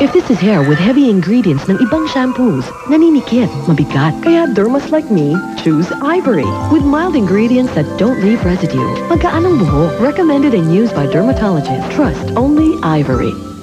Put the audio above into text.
If this is hair with heavy ingredients ng ibang shampoos, naninikit, mabigat, kaya dermas like me, choose Ivory. With mild ingredients that don't leave residue. Magkaanong buho, recommended and used by dermatologists. Trust only Ivory.